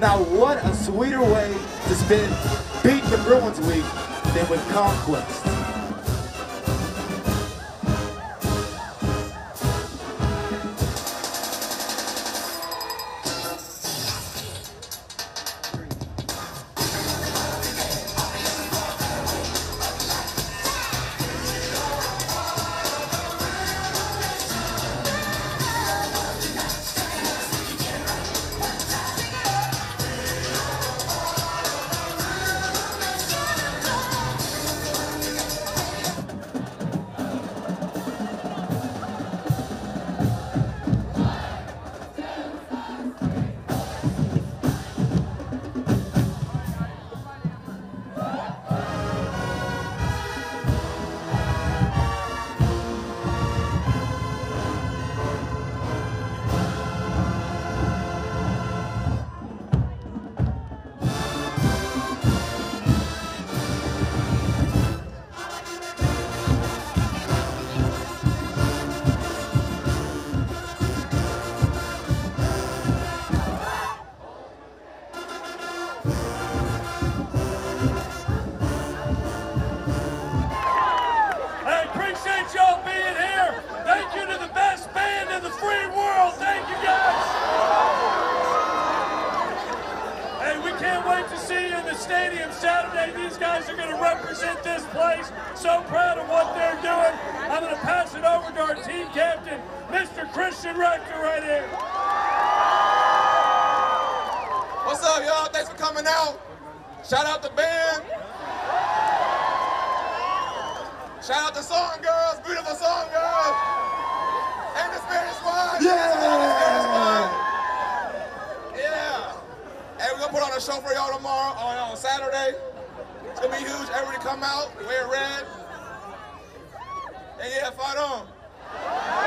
Now, what a sweeter way to spend Beat the Bruins week than with Conquest. Stadium Saturday. These guys are going to represent this place. So proud of what they're doing. I'm going to pass it over to our team captain, Mr. Christian Rector, right here. What's up, y'all? Thanks for coming out. Shout out the band. Shout out the song girls, beautiful song girls. a show for y'all tomorrow on, on Saturday. It's gonna be huge. Everybody come out, wear red. And yeah, fight on.